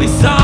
me some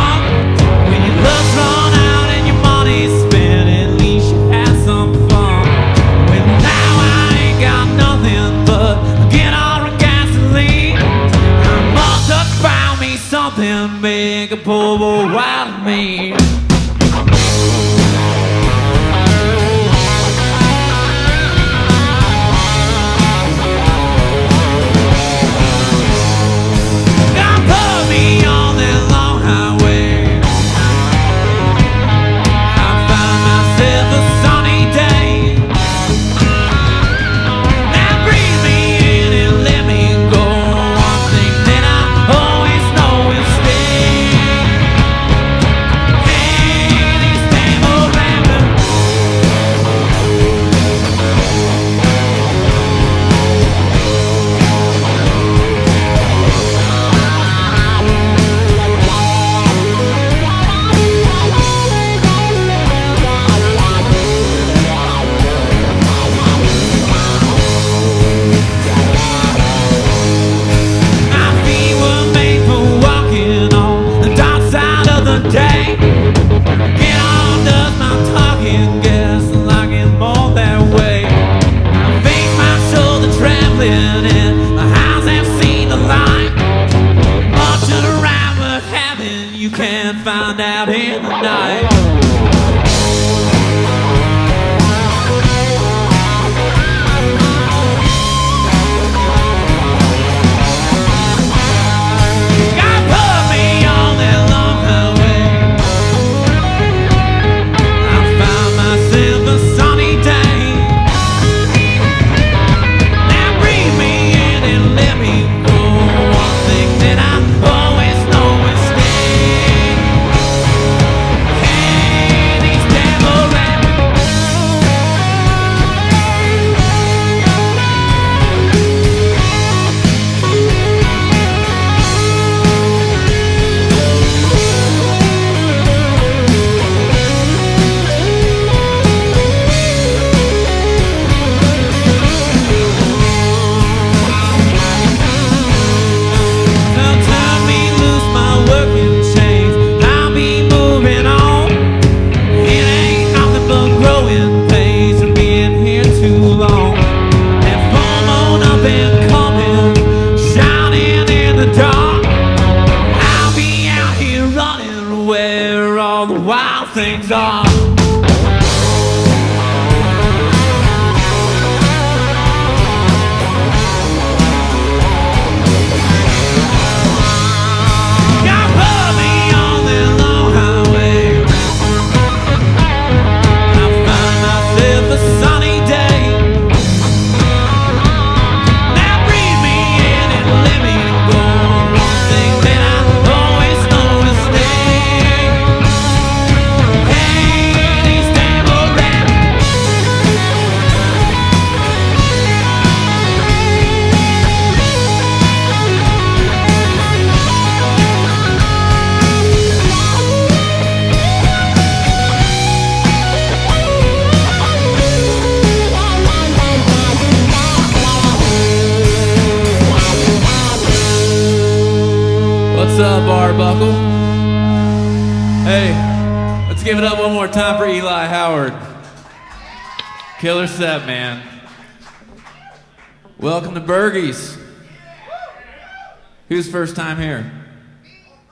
time here.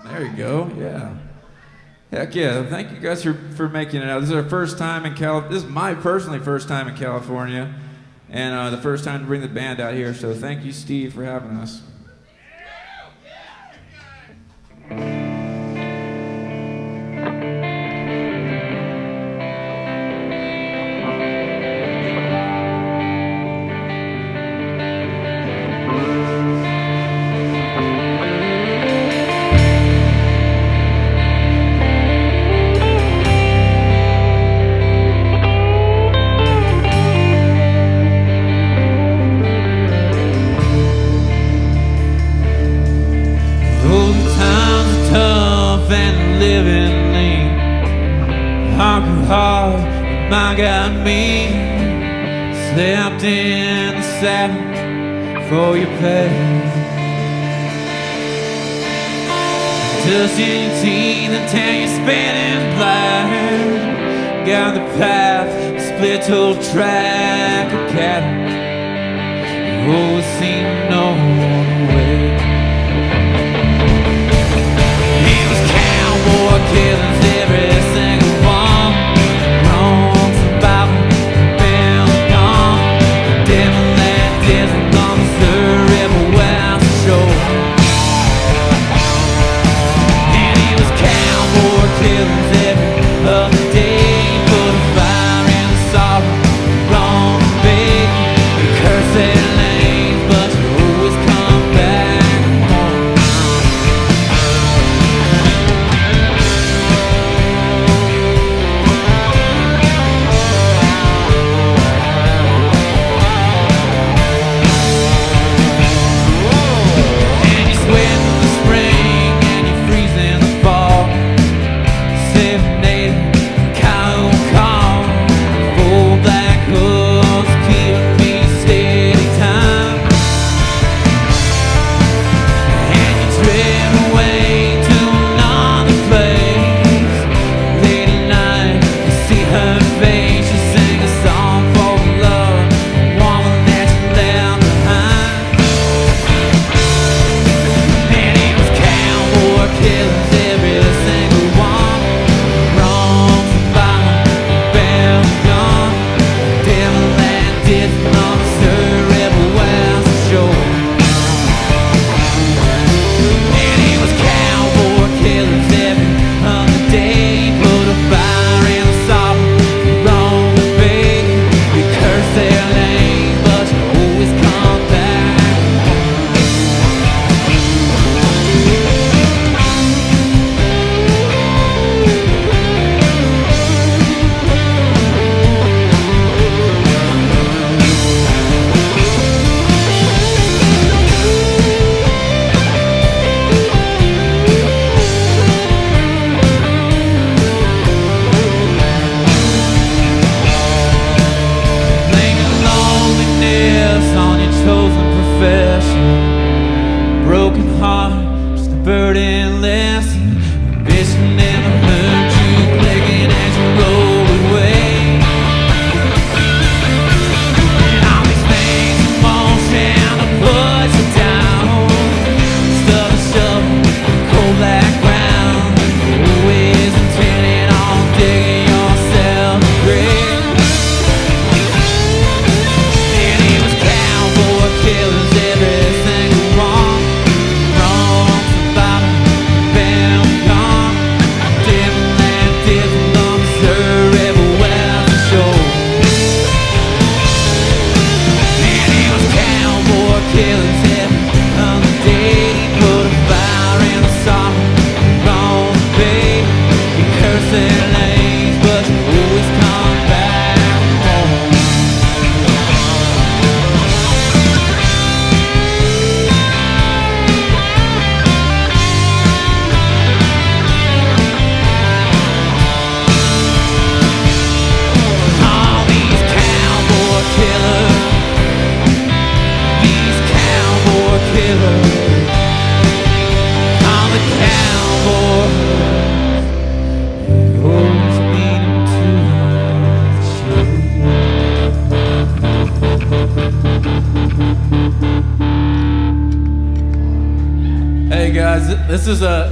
There you go. Yeah. Heck yeah. Thank you guys for, for making it out. This is our first time in California. This is my personally first time in California and uh, the first time to bring the band out here. So thank you, Steve, for having us.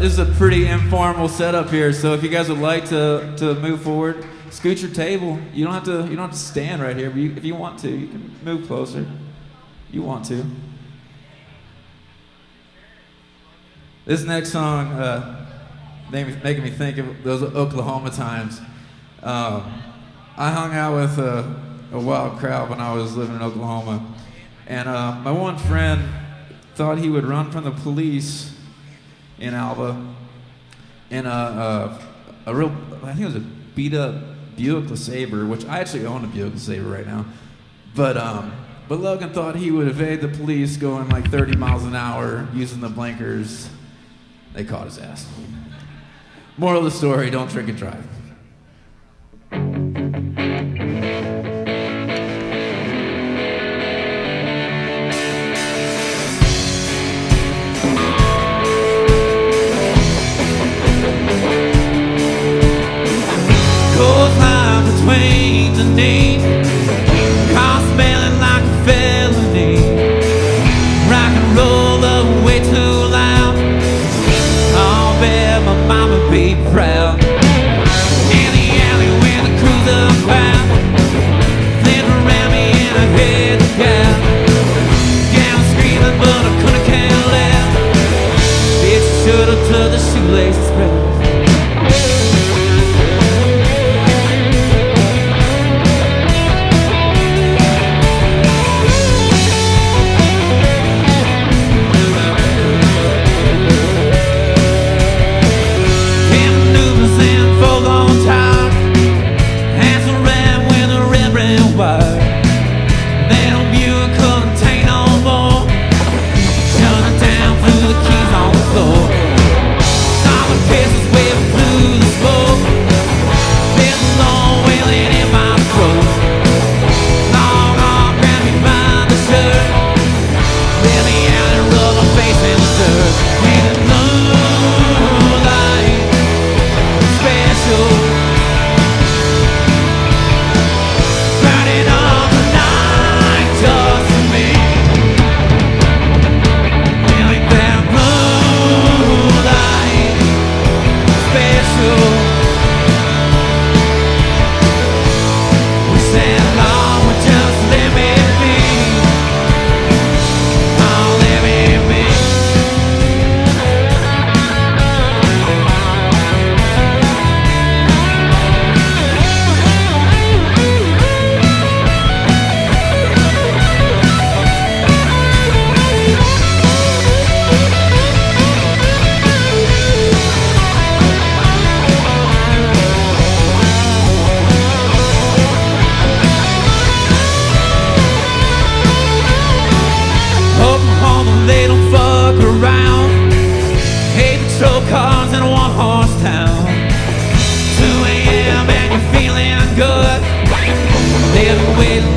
This is a pretty informal setup here. So if you guys would like to to move forward, scoot your table. You don't have to you don't have to stand right here, but you, if you want to, you can move closer. You want to. This next song uh, making me think of those Oklahoma times. Um, I hung out with a, a wild crowd when I was living in Oklahoma, and uh, my one friend thought he would run from the police in Alba in a, a, a real, I think it was a beat up Buick LeSabre, which I actually own a Buick LeSabre right now. But, um, but Logan thought he would evade the police going like 30 miles an hour using the blinkers. They caught his ass. Moral of the story don't drink and drive. Car smelling like a felony. Rock and roll way too loud. Oh, mama be proud.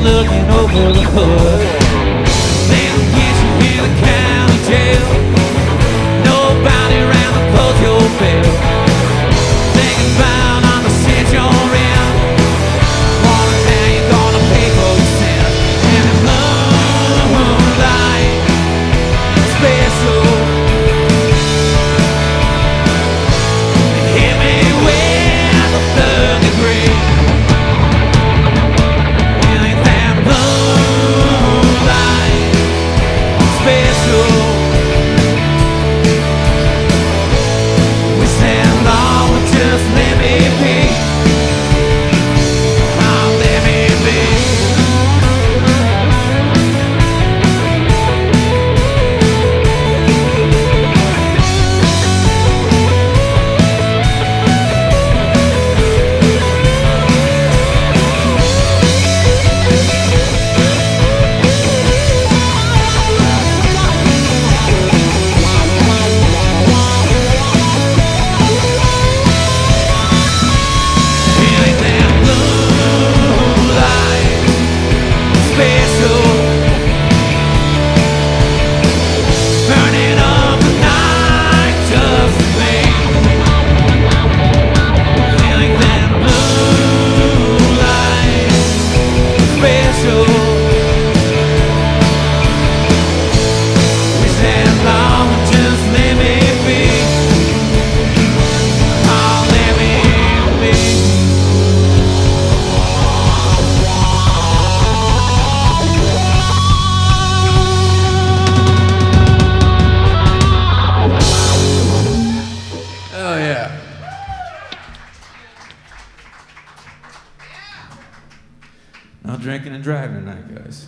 looking over the hood. No drinking and driving tonight, guys.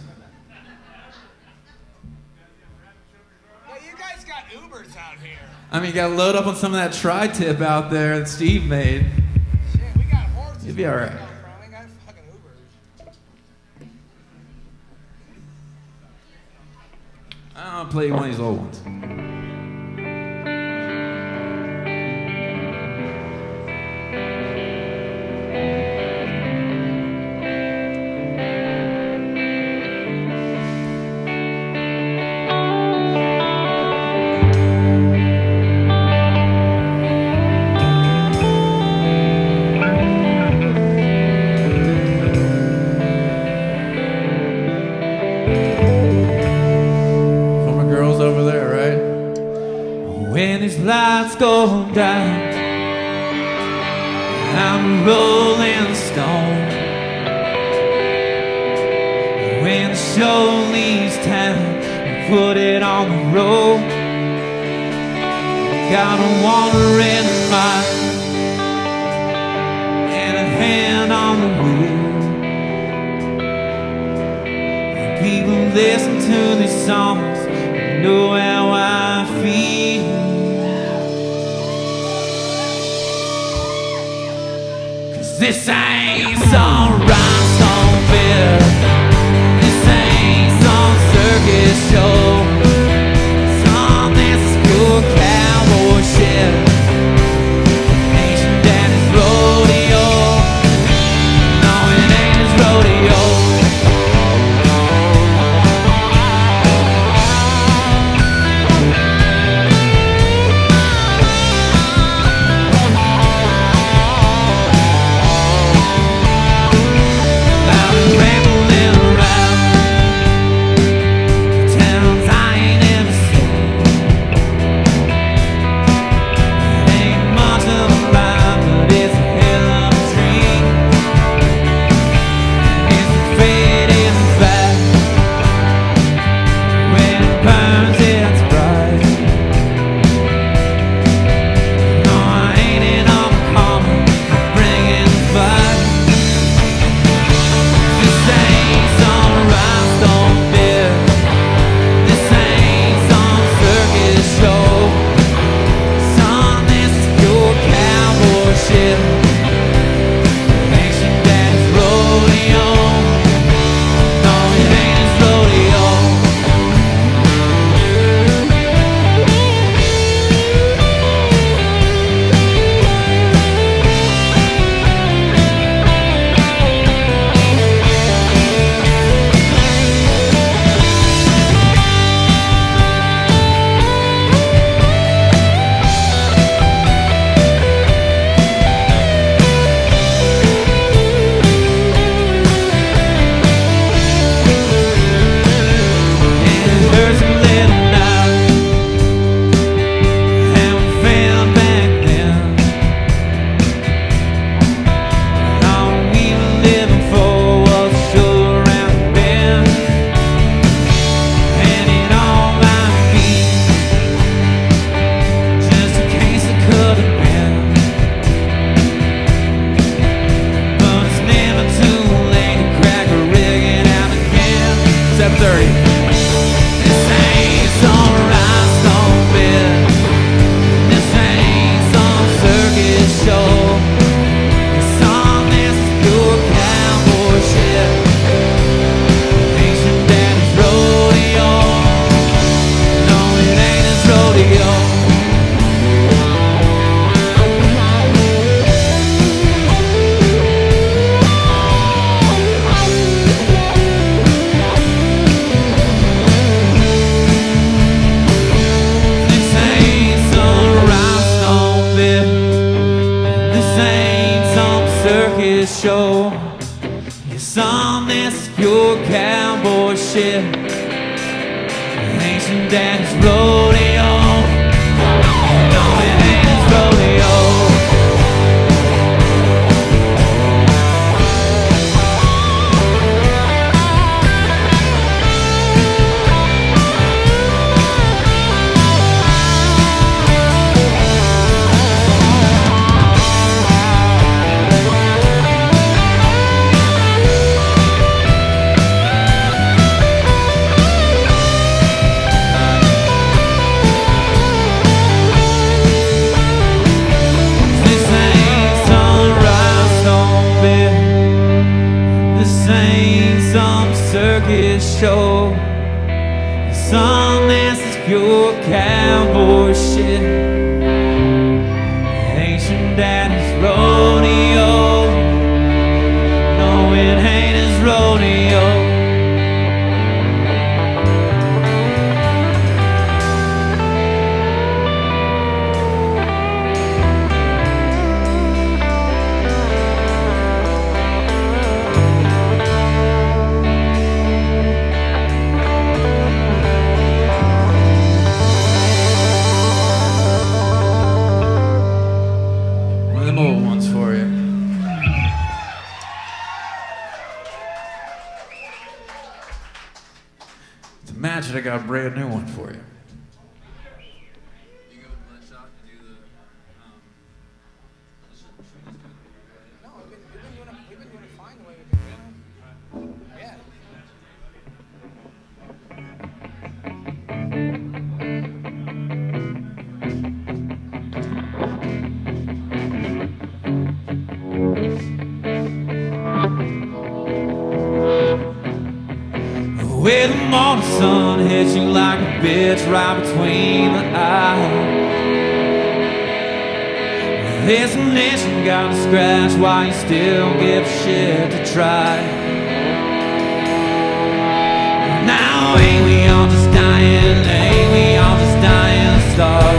Well, you guys got Ubers out here. I mean, you gotta load up on some of that tri tip out there that Steve made. Shit, we got horses. You'll be alright. I'll play one of these old ones. No, the way the morning sun hits you like a bitch right between the eyes. This nation got a scratch while you still give shit to try. Now ain't we all just dying? Ain't we all just dying to?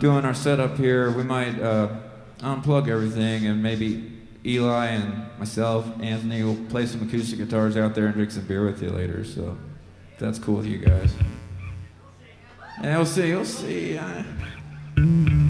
Doing our setup here, we might uh, unplug everything and maybe Eli and myself, Anthony, will play some acoustic guitars out there and drink some beer with you later. So that's cool with you guys. And we'll see. We'll see. Uh,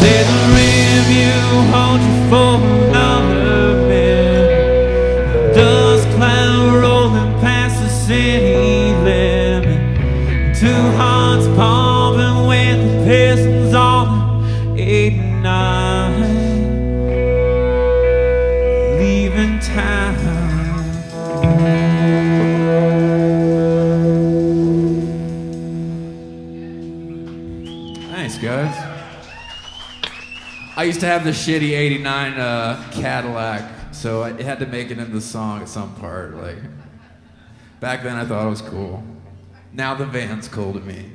Little. Used to have the shitty 89 uh, Cadillac, so I- it had to make it into the song at some part. Like, back then I thought it was cool. Now the van's cool to me.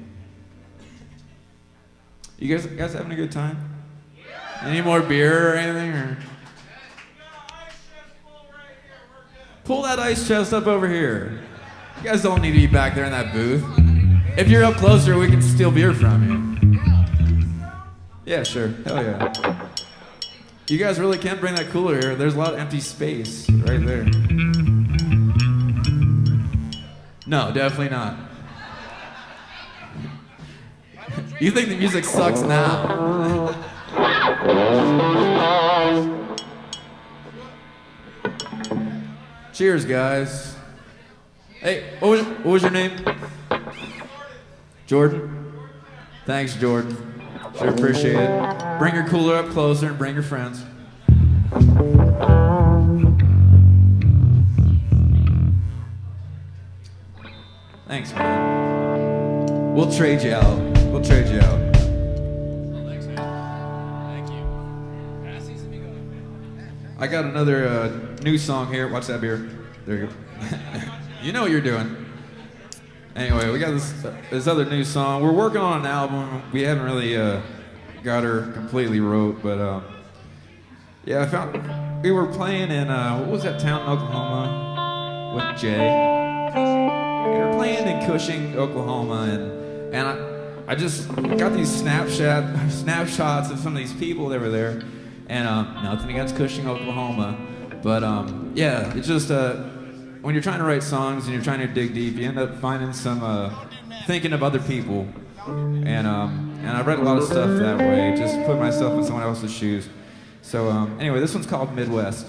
You guys, guys having a good time? Any more beer or anything? Or? Pull that ice chest up over here. You guys don't need to be back there in that booth. If you're up closer, we can steal beer from you. Yeah, sure. Hell yeah. You guys really can't bring that cooler here. There's a lot of empty space right there. No, definitely not. You think the music sucks now? Cheers, guys. Hey, what was, what was your name? Jordan? Thanks, Jordan. Sure appreciate it. Bring your cooler up closer and bring your friends. Thanks, man. We'll trade you out. We'll trade you out. Thank you. I got another uh, new song here. Watch that beer. There you go. you know what you're doing. Anyway, we got this this other new song. We're working on an album. We haven't really uh, got her completely wrote, but um, yeah, I found we were playing in uh, what was that town in Oklahoma with Jay. We were playing in Cushing, Oklahoma, and and I, I just got these snapshot snapshots of some of these people that were there, and um, nothing against Cushing, Oklahoma, but um, yeah, it's just uh, when you're trying to write songs and you're trying to dig deep, you end up finding some uh, thinking of other people, and um, and I read a lot of stuff that way, just put myself in someone else's shoes. So um, anyway, this one's called Midwest.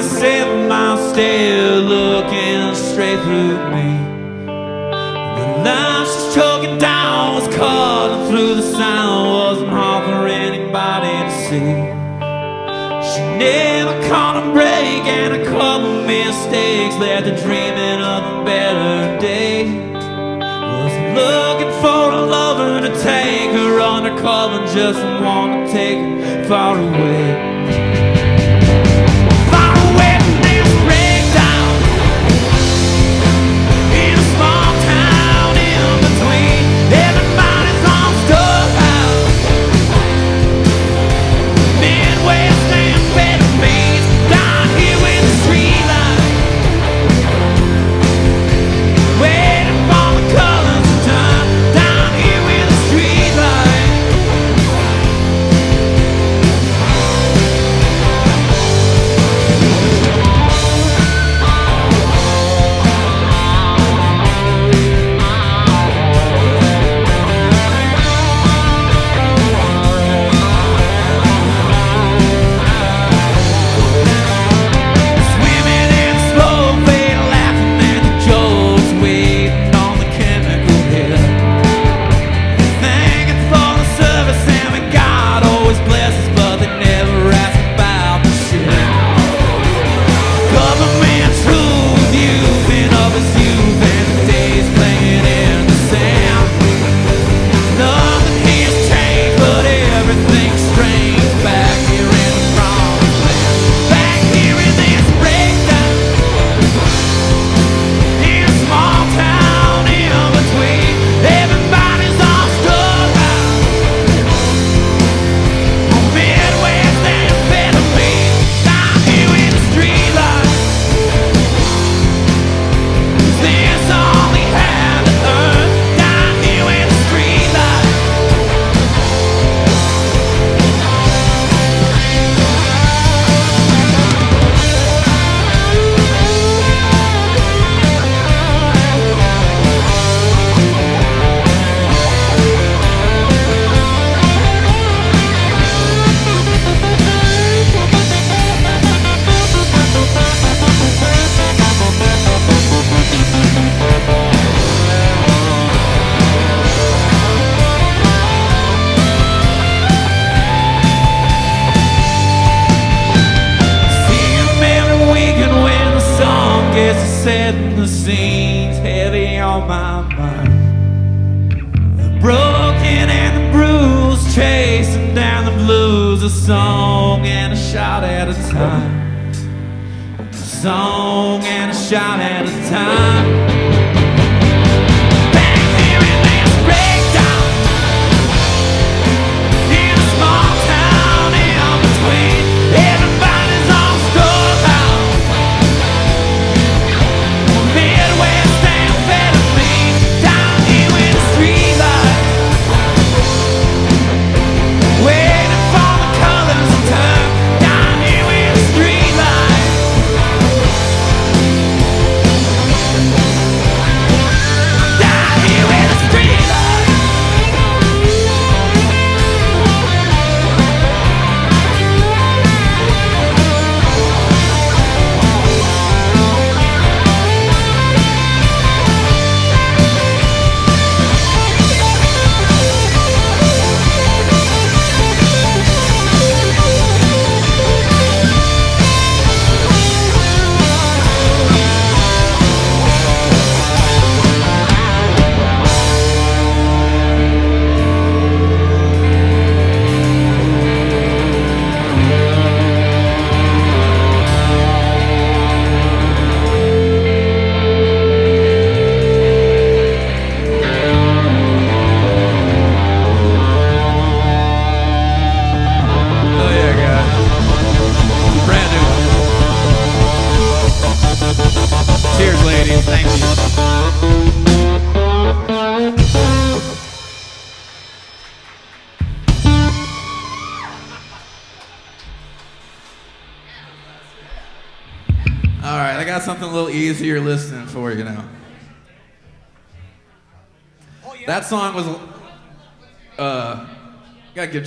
A seven mile stare looking straight through me. The line she's choking down was cutting through the sound, wasn't hard for anybody to see. She never caught a break, and a couple mistakes led to dreaming of a better day. Was looking for a lover to take her undercover, just want to take her far away.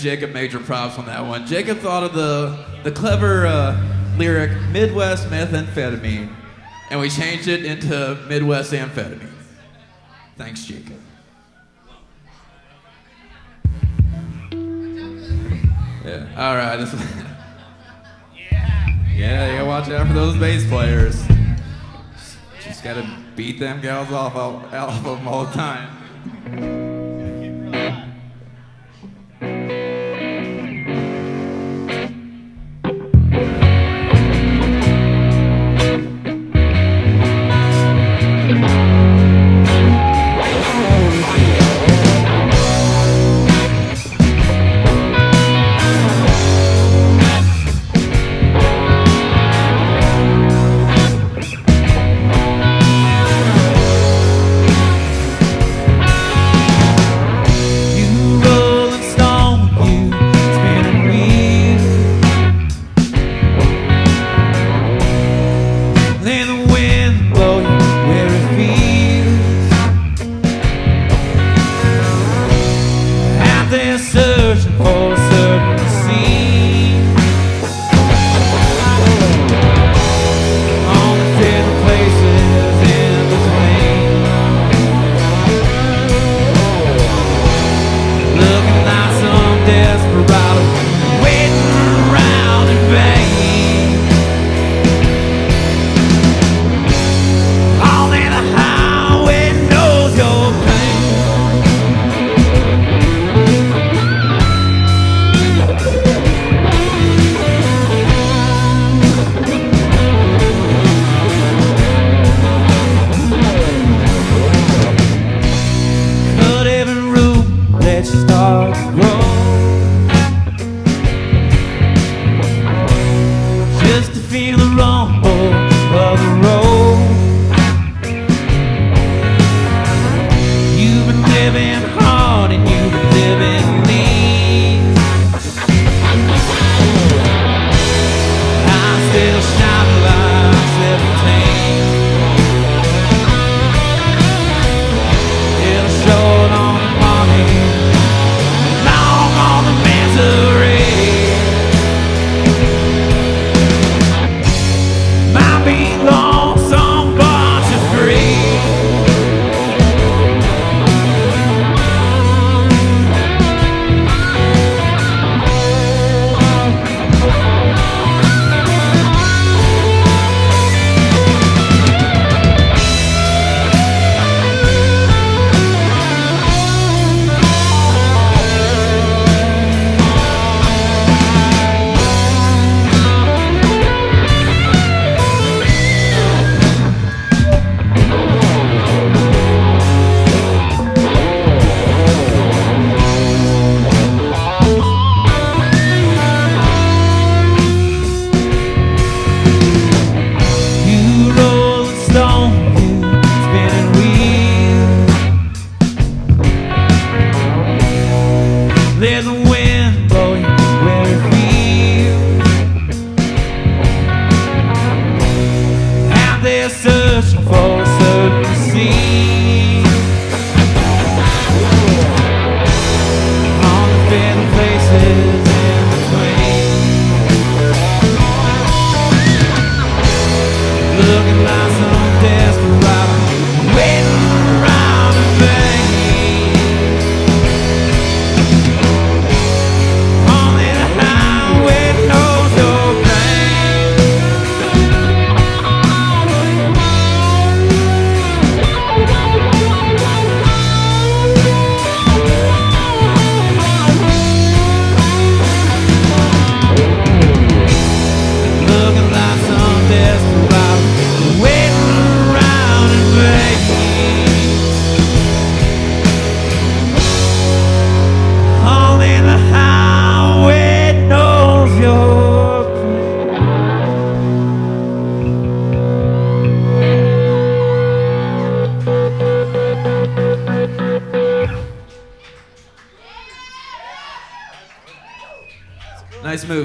Jacob major props on that one. Jacob thought of the, the clever uh, lyric, Midwest methamphetamine, and we changed it into Midwest amphetamine. Thanks, Jacob. Yeah. All right. Yeah. Yeah. You gotta watch out for those bass players. Just gotta beat them gals off off of them all the time.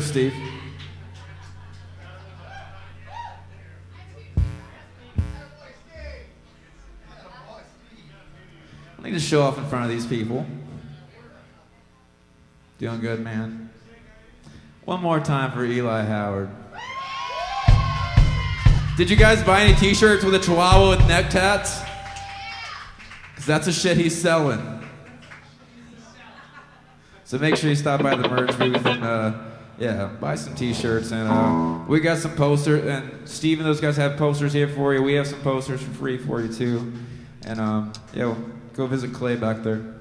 Steve. I need to show off in front of these people. Doing good, man. One more time for Eli Howard. Did you guys buy any t-shirts with a chihuahua with neck tats? Because that's the shit he's selling. So make sure you stop by the merch booth and uh, yeah, buy some t-shirts and uh, we got some posters and Steve and those guys have posters here for you. We have some posters for free for you too. And um, yeah, go visit Clay back there.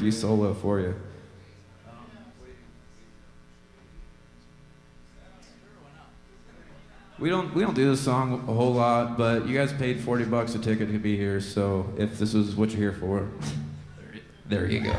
few solo for you. We don't we don't do this song a whole lot, but you guys paid forty bucks a ticket to be here, so if this is what you're here for, there you go.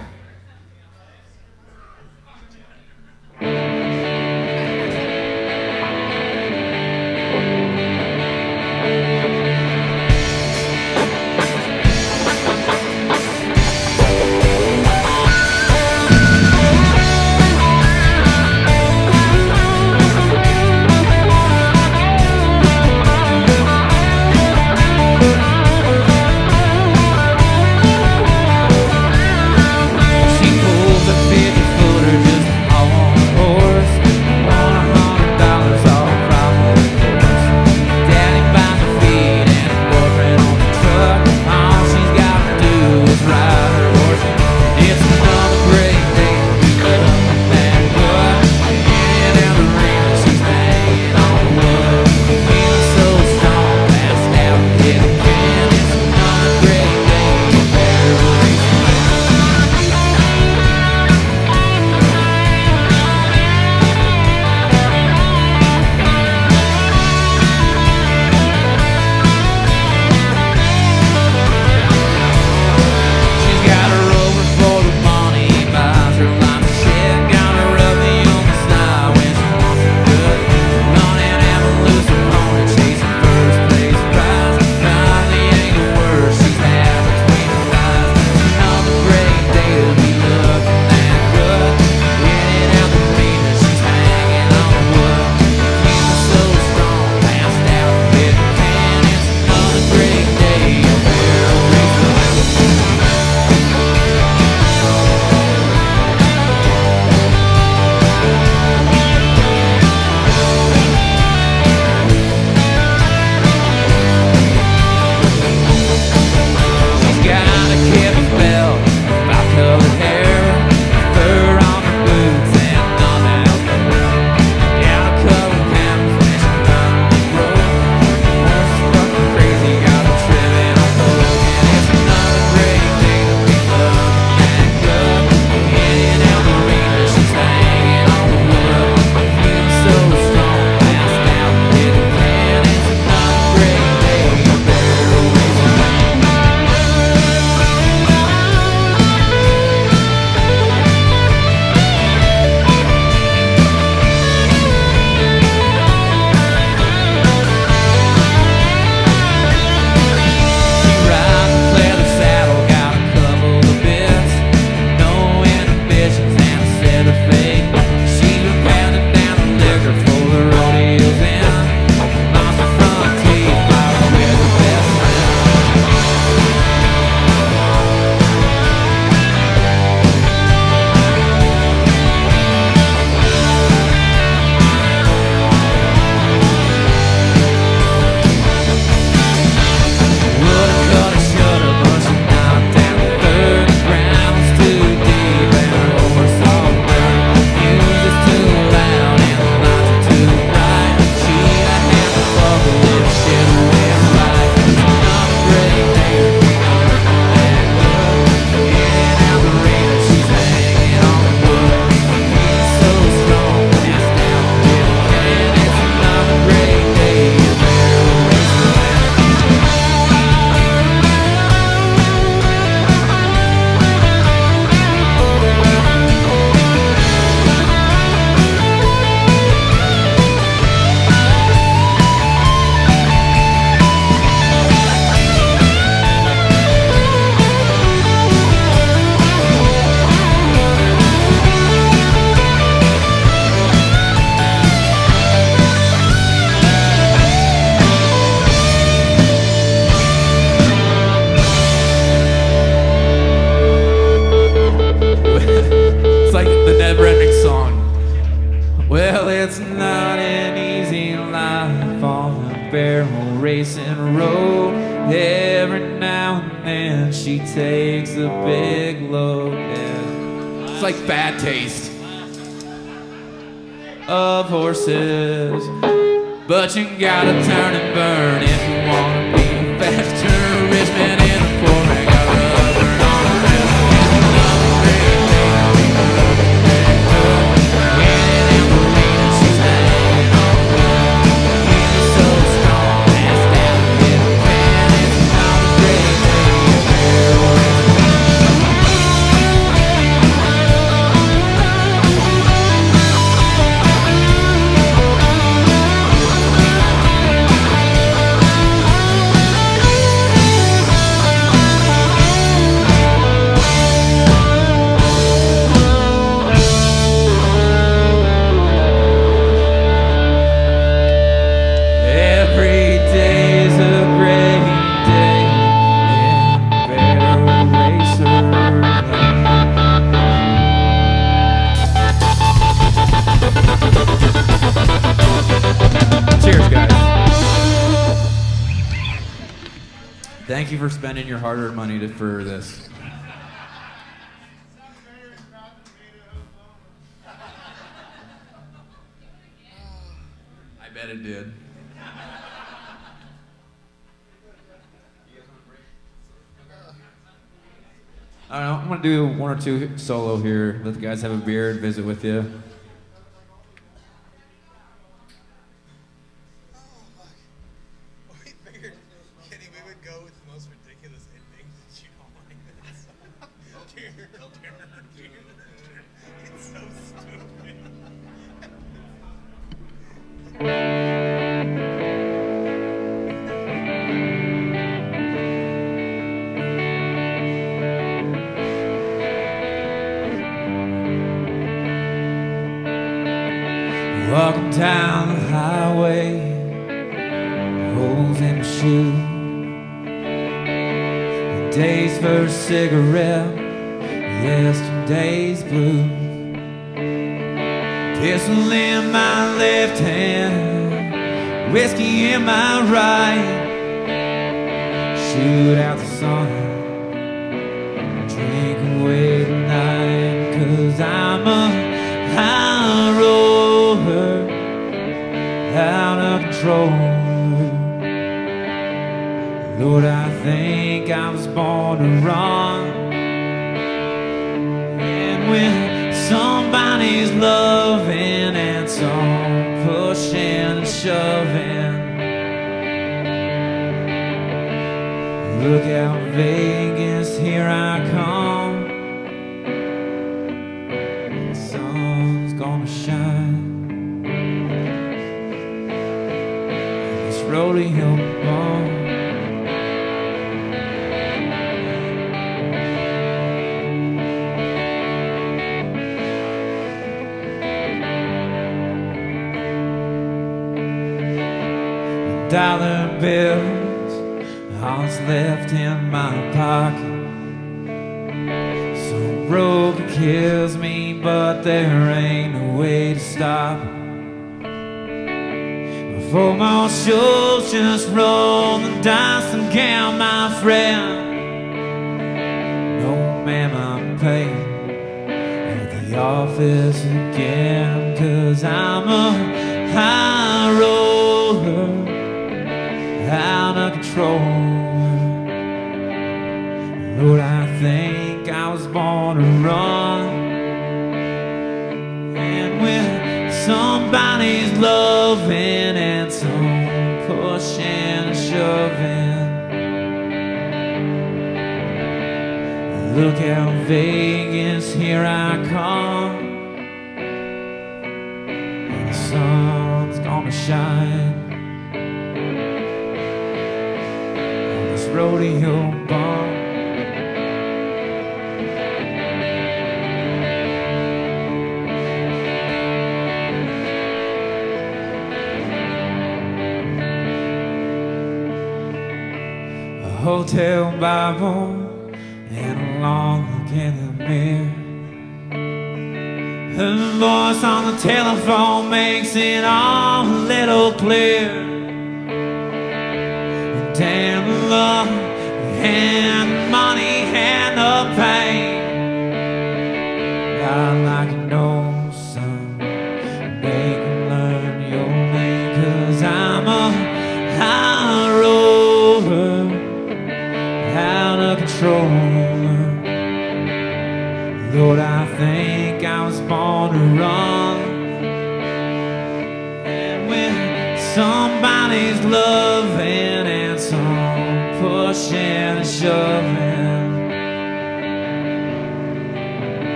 Well, it's not an easy life on the barrel racing road. Every now and then she takes a big load. And it's like bad taste of horses. But you gotta turn and burn if you want hard-earned money to, for this. I bet it did. I'm gonna do one or two solo here. Let the guys have a beer and visit with you. Walking down the highway, holes in my shoe. The day's first cigarette, yesterday's blue. Pistol in my left hand, whiskey in my right. Shoot out the sun, drink away the night, cause I'm a high roller out of control. Lord, I think I was born to run. Somebody's loving and some pushing and shoving, look out, Vegas, here I my pocket. So broke it kills me, but there ain't no way to stop. Four more shows, just roll the dice Lord, I think I was born to run. And when somebody's loving and some pushing and shoving, look out, Vegas, here I come. And the sun's gonna shine. on this rodeo hotel Bible and long look in the mirror. Her voice on the telephone makes it all a little clear. Damn the love and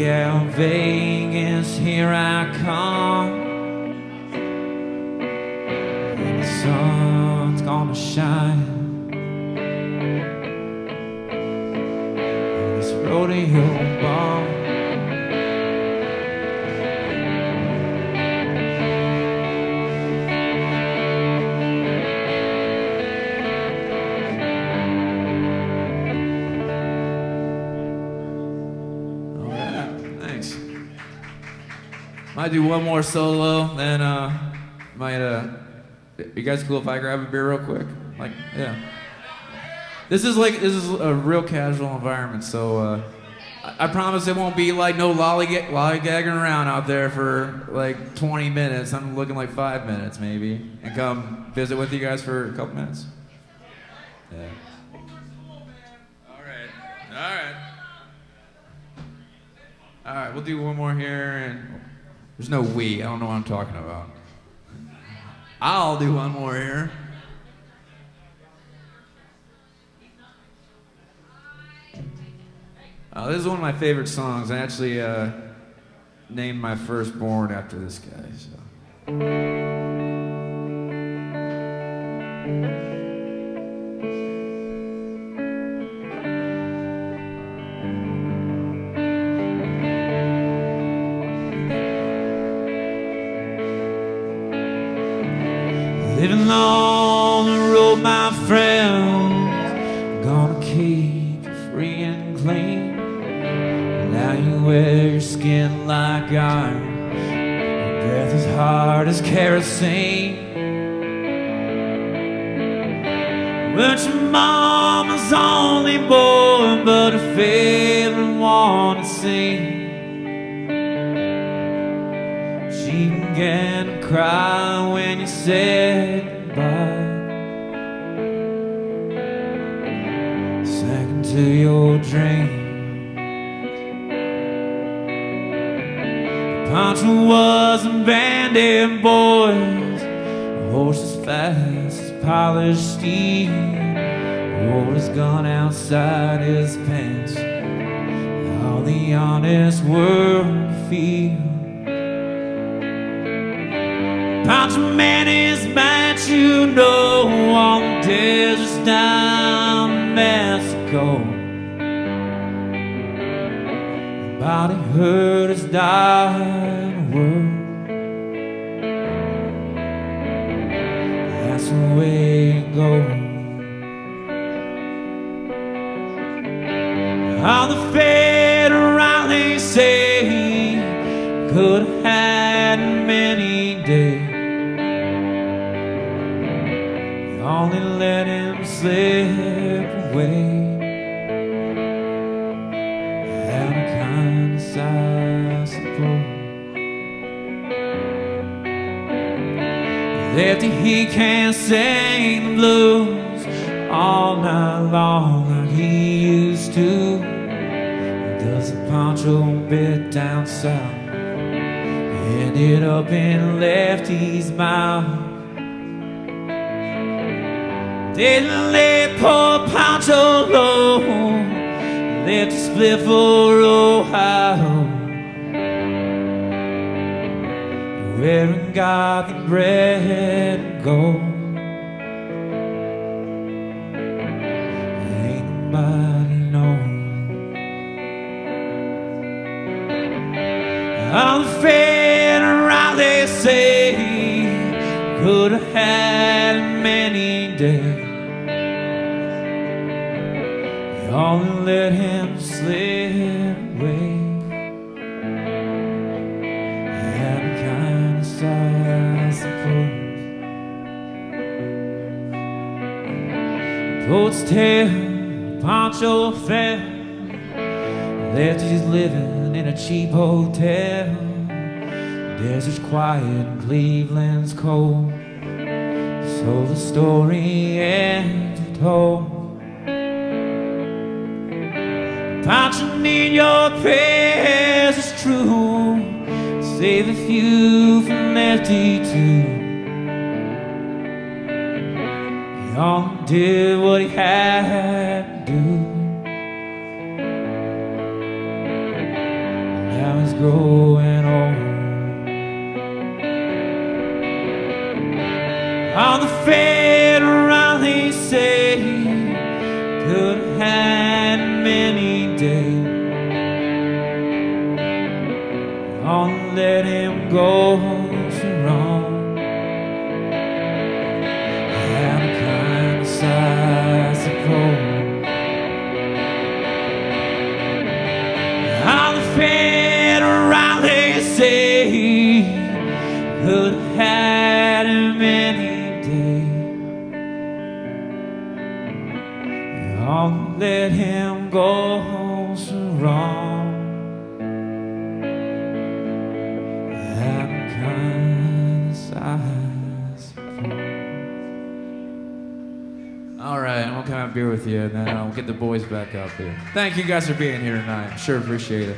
out, Vegas, here I Might do one more solo, then uh, might uh, you guys cool if I grab a beer real quick? Like, yeah. This is like this is a real casual environment, so uh, I, I promise it won't be like no lollygag- lollygagging around out there for like 20 minutes. I'm looking like five minutes maybe, and come visit with you guys for a couple minutes. Yeah. All right. All right. All right. We'll do one more here, and there's no we. I don't know what I'm talking about. I'll do one more here. Uh, this is one of my favorite songs. I actually uh, named my firstborn after this guy. So. As kerosene. But your mama's only boy, but a favorite one to sing. She began to cry when you said abandoned, boys. Horses fast as polished steel. His gun outside his pants. All the honest world feel. Poncho man is bad, you know, on the deserts down in Mexico. Body hurt as dying Federales say could have had many days. You only let him slip away. Out of kindness, I suppose. Lefty, he can't sing the blues all night long like he used to. Poncho bit down south? Ended up in Lefty's mouth. Didn't let poor Poncho low. Left a split for Ohio. Wearing God the bread and gold. Ain't nobody could have had many days. You only let him slip away. Out of kindness, I suppose. Poets tell Pancho fell. Left he's living in a cheap hotel. Desert's quiet and Cleveland's cold. So the story ends told. Pancho need your prayers, is true. Save a few from Lefty too. Only did what he had to do. Now he's growing On the federal, they say could have had many days. Don't let him go boys back out there. Thank you guys for being here tonight. Sure appreciate it.